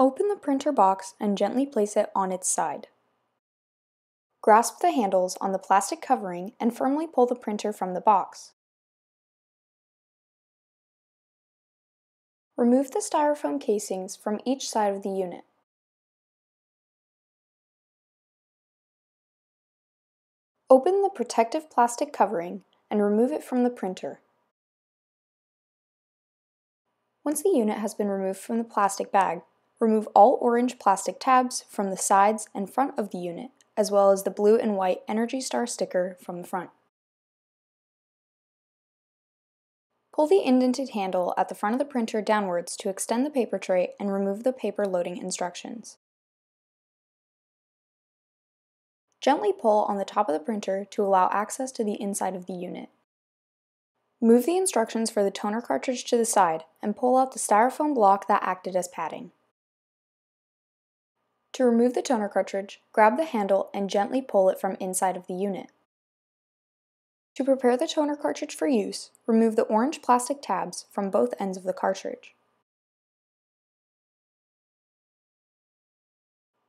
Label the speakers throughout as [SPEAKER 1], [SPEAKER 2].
[SPEAKER 1] Open the printer box and gently place it on its side. Grasp the handles on the plastic covering and firmly pull the printer from the box. Remove the styrofoam casings from each side of the unit. Open the protective plastic covering and remove it from the printer. Once the unit has been removed from the plastic bag, remove all orange plastic tabs from the sides and front of the unit, as well as the blue and white Energy Star sticker from the front. Pull the indented handle at the front of the printer downwards to extend the paper tray and remove the paper loading instructions. Gently pull on the top of the printer to allow access to the inside of the unit. Move the instructions for the toner cartridge to the side and pull out the styrofoam block that acted as padding. To remove the toner cartridge, grab the handle and gently pull it from inside of the unit. To prepare the toner cartridge for use, remove the orange plastic tabs from both ends of the cartridge.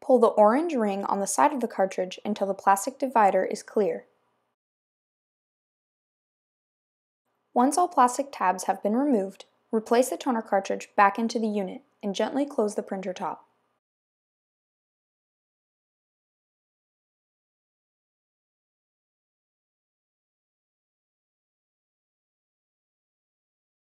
[SPEAKER 1] Pull the orange ring on the side of the cartridge until the plastic divider is clear. Once all plastic tabs have been removed, replace the toner cartridge back into the unit and gently close the printer top.